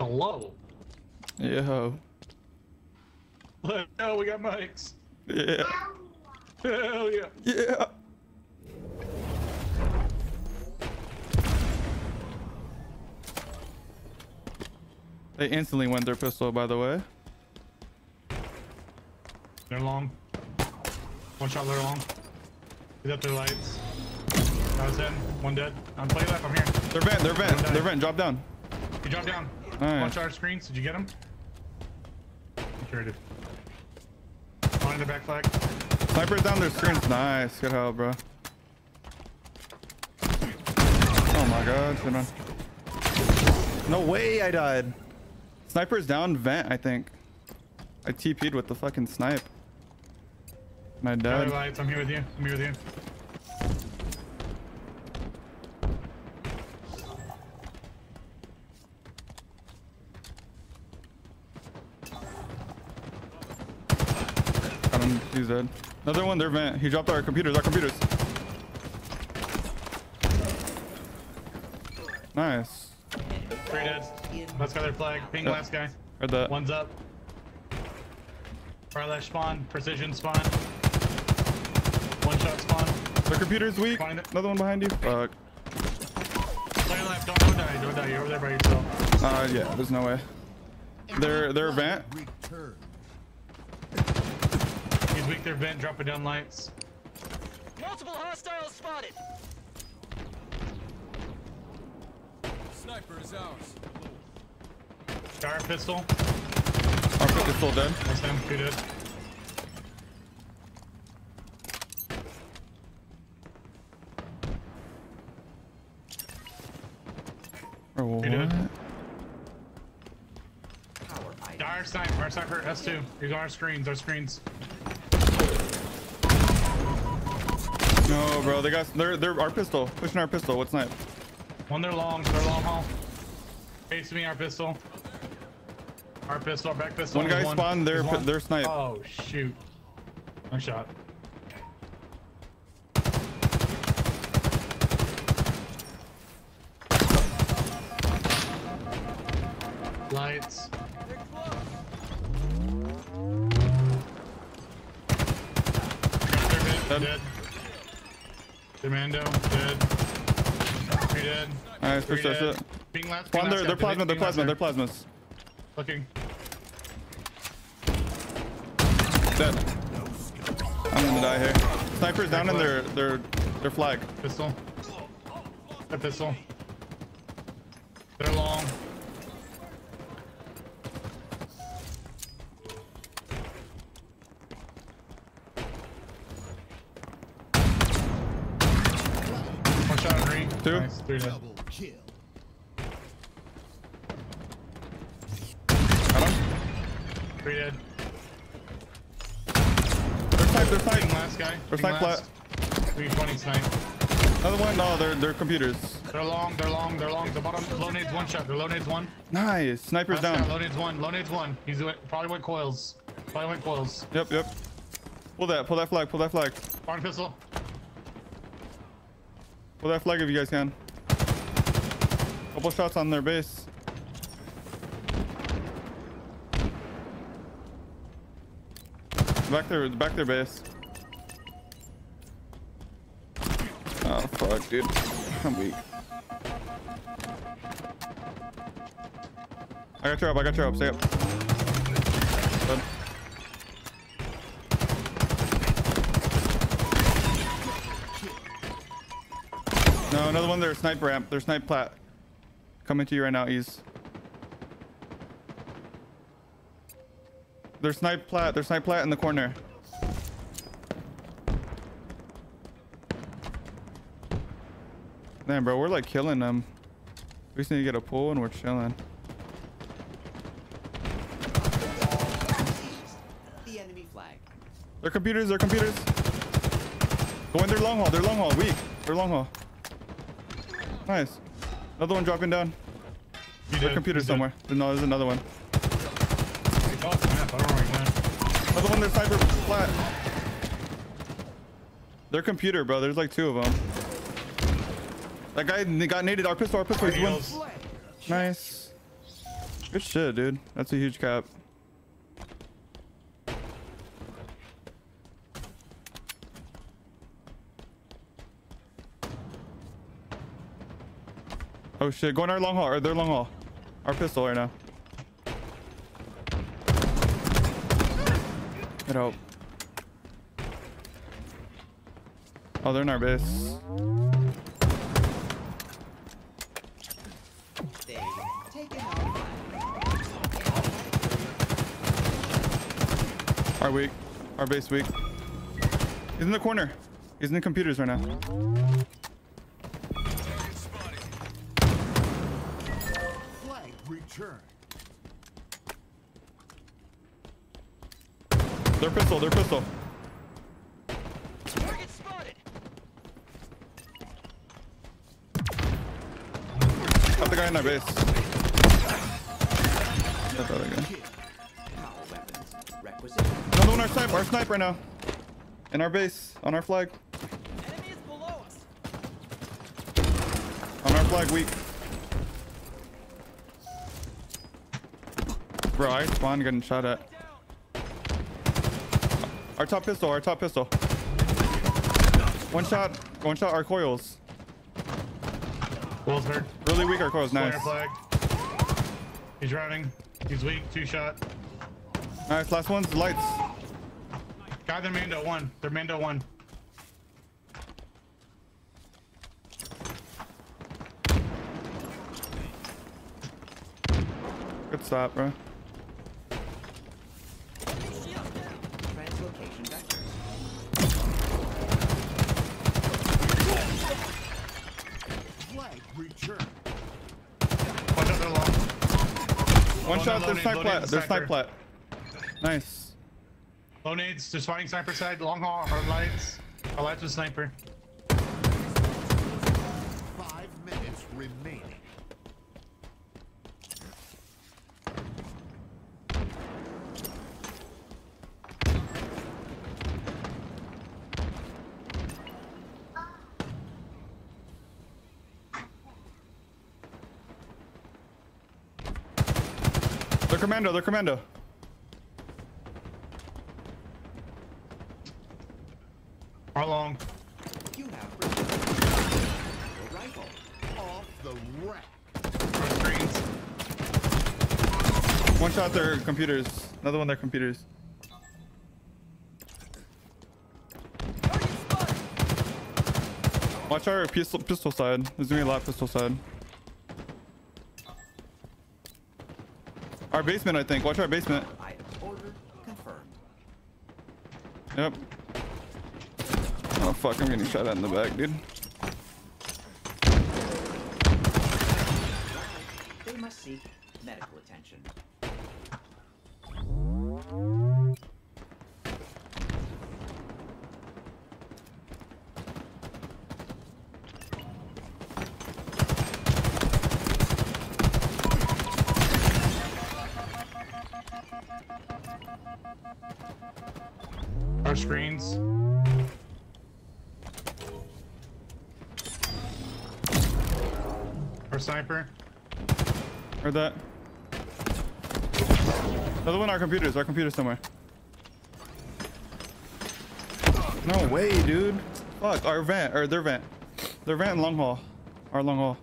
Hello. Yo. Go. We got mics. Yeah. Hell yeah. Yeah. They instantly went their pistol, by the way. They're long. One shot, they're long. He's up their lights. I was in. One dead. I'm play left. I'm here. They're vent, they're vent, they're vent. Drop down. He dropped down. Nice. One shot our screens. Did you get him? Sure did. On the back flag. Sniper's down their screens. Nice. Good help, bro. Oh my god. Shit, man. No way I died. Sniper's down vent, I think. I TP'd with the fucking snipe. And I Other died. lights. I'm here with you. I'm here with you. Dead. Another one, they're vent. He dropped our computers, our computers. Nice. Three dead. Last guy their flag. Ping Yeah. last guy. Heard that. One's up. Far left spawn. Precision spawn. One shot spawn. Their computer's weak. Another one behind you. Fuck. Play left. Don't, don't die. Don't die. You're over there by yourself. Uh, yeah, there's no way. They're, they're vent. Return. He's weak. They're vent. Dropping down lights. Multiple hostiles spotted. Sniper is ours. Star pistol. Our pick is still dead. That's him. Two dead. Oh, or what? You doing? Our sniper. Our sniper. S2. These are our screens. Our screens. No, bro. They got, they're, they're our pistol. Pushing our pistol. What's snipe? One they're long. They're long haul. Face me. Our pistol. Our pistol. Our back pistol. One guy There's spawned their, one. their snipe. Oh shoot. One shot. Lights. Dead. dead. Commando, dead. Three dead. Nice, Three push that dead. Ping last, last their, guy. they're plasma, they're plasma, they're plasmas. Looking. Dead. I'm gonna die here. Sniper's down in their, their, their flag. Pistol. A pistol. They're long. One shot on green. Two. Nice. Three dead. Kill. Got him. Three dead. They're snipe, they're Ping snipe. last guy. They're Ping snipe 320 snipe. Another one? No, they're, they're computers. They're long. They're long. They're long. The bottom. Low nades one shot. They're low nades one. Nice. Sniper's Last guy, down. Low nades one. Low nades one. He's went- probably went coils. Probably went coils. Yep, yep. Pull that, pull that flag, pull that flag. Barn pistol. Pull that flag if you guys can. Couple shots on their base. Back their, back their base. Oh fuck, dude. I'm weak. I got your up, I got your up. Stay up. No, another one there. Snipe ramp. There's snipe plat. Coming to you right now, Ease. There's snipe plat. There's snipe plat in the corner. Damn, bro, we're like killing them. We just need to get a pull and we're chilling. The enemy flag. Their computers, their computers. Go in their long haul, their long haul, weak. Their long haul. Nice. Another one dropping down. You Their computer somewhere. No, there's another one. He off the map. I don't know where he went. Another one, their sniper flat. Their computer, bro. There's like two of them. That guy got naded. Our pistol, our pistol. Nice. Good shit, dude. That's a huge cap. Oh shit, go in our long haul, or their long haul. Our pistol right now. Get out. Oh, they're in our base. Our weak. Our base weak. He's in the corner. He's in the computers right now. Return. Their pistol, their pistol. Target spotted. Got the guy in our base. Got the other guy. Another one our snipe, our snipe right now. In our base, on our flag. Enemy is below us. On our flag, weak. Bro, I spawned getting shot at. Our top pistol, our top pistol. One shot, one shot, our coils. Will's hurt. Really weak, our coils, nice. Flag. He's running. He's weak. Two shot. Nice, last one's lights. Guy, they're Mando one. They're Mando one. Good stop, bro. Translocation vectors. Flag return. Watch out, they're long. One shot, there's their low snipe plat, nade, their snipe sniper. plat. Nice. Low nades. Just fighting sniper side. Long haul. hard lights. Our lights with sniper. Five minutes remaining. Commando, they're commando. Our long. You have received rifle. Off the rack. One shot their computers. Another one their computers. Target spotted. Watch our pistol pistol side. There's gonna be a lot of pistol side. Our basement, I think. Watch our basement. Confirmed. Yep. Oh fuck, I'm getting shot at in the back, dude. They must seek medical attention. Our screens. Our sniper. Heard that. Another one, our computers. Our computers somewhere. No way, dude. Fuck, our vent, or their vent. Their vent and long haul. Our long haul.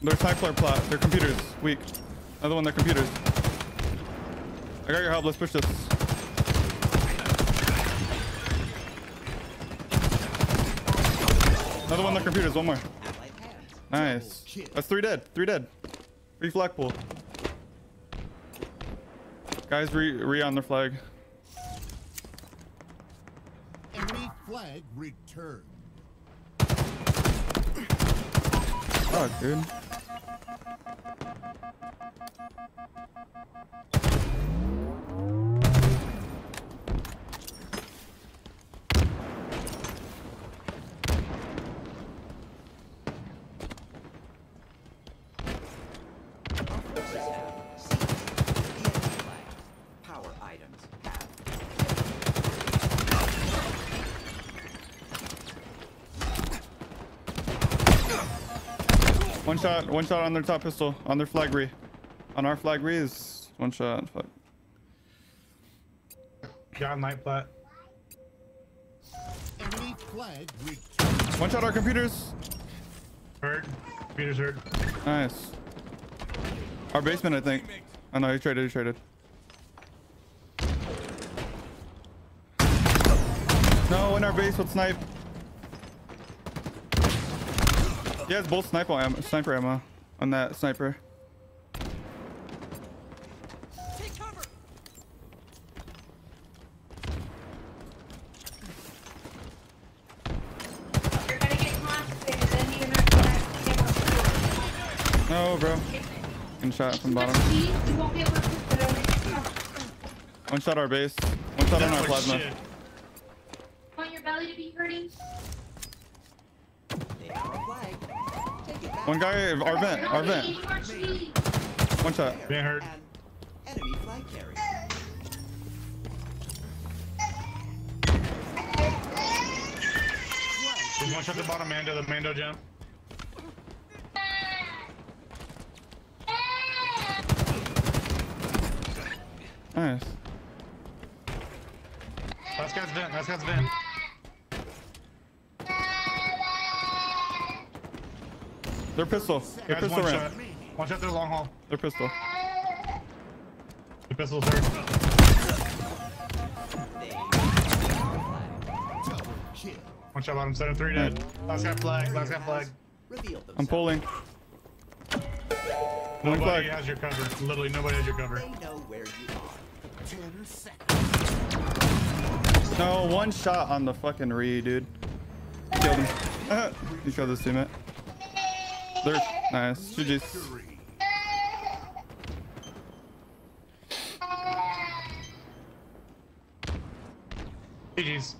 Their sniper plat. Their computers. Weak. Another one, their computers. I got your help. Let's push this. Another one, their computers. One more. Nice. That's three dead. Three dead. Free flag pool. Guys, re, re on their flag. Enemy flag returned. Fuck, dude. One shot, one shot on their top pistol, on their flag re. On our flag re is one shot. Fuck. Got night flat. Enemy flag returned. One shot our computers. Hurt. Peter's hurt. Nice. Our basement, I think. Oh no, he traded, he traded. No, in our base with snipe. He has both sniper ammo, sniper ammo on that sniper. No, bro. One shot from bottom. One shot our base. One shot on our plasma. Want your belly to be hurting? They have a flag. Take it back. One guy, our vent, our vent. eat more cheese. One shot. Being hurt. Enemy flag carrier. There's one shot the bottom, Mando, the Mando jump. Nice. Last guy's vent, last guy's vent. Their pistol. Their Guys, pistol one ran. shot. One shot through the long hall. Their pistol. The pistol's hurt. One shot bottom, seven, three dead. Last guy flag, last guy flag. I'm pulling. Nobody flag. has your cover. Literally nobody has your cover. They know where you are. Ten seconds. No, one shot on the fucking re, dude. Killed him. he killed his teammate. They're nice. GG's. GG's.